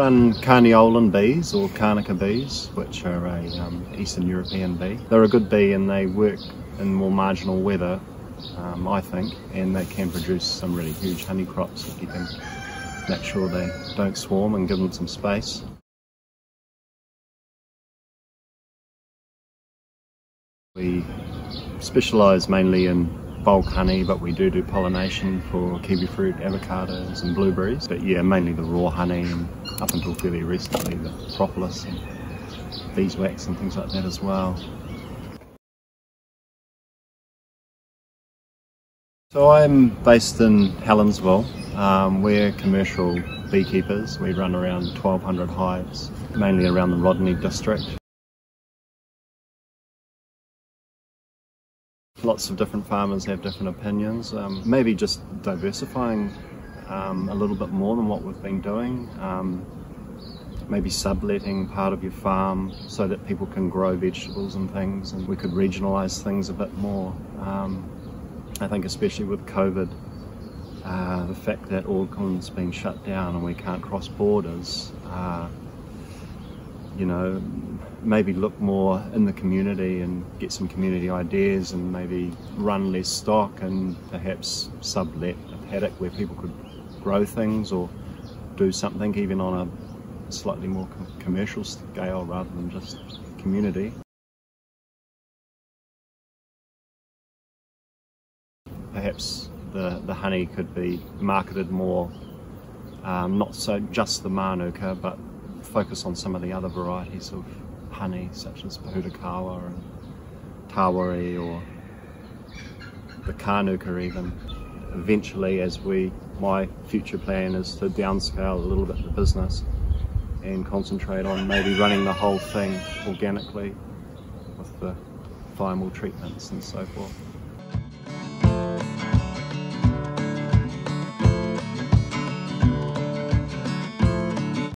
run Carniolan bees or Carnica bees, which are a um, Eastern European bee. They're a good bee and they work in more marginal weather, um, I think, and they can produce some really huge honey crops if you can make sure they don't swarm and give them some space. We specialise mainly in bulk honey, but we do do pollination for kiwi fruit, avocados and blueberries. But yeah, mainly the raw honey and up until fairly recently the propolis and beeswax and things like that as well. So I'm based in Helensville. Um, we're commercial beekeepers. We run around 1200 hives, mainly around the Rodney district. Lots of different farmers have different opinions. Um, maybe just diversifying um, a little bit more than what we've been doing. Um, maybe subletting part of your farm so that people can grow vegetables and things and we could regionalise things a bit more. Um, I think especially with COVID, uh, the fact that Auckland's been shut down and we can't cross borders, uh, you know, maybe look more in the community and get some community ideas and maybe run less stock and perhaps sublet a paddock where people could grow things or do something even on a slightly more commercial scale rather than just community. Perhaps the, the honey could be marketed more, um, not so just the Manuka, but focus on some of the other varieties of honey, such as Pohutukawa and Tawari or the Kanuka even. Eventually, as we, my future plan is to downscale a little bit the business and concentrate on maybe running the whole thing organically with the final treatments and so forth.